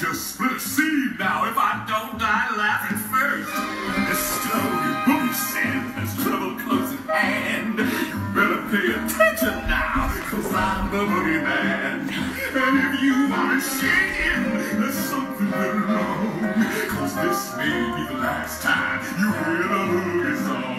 just split a seed now if I don't die laughing first. This story boogie said there's trouble close at hand. You better pay attention now, cause I'm the boogeyman. And if you wanna shake him, there's something very wrong. Cause this may be the last time you hear the boogie song.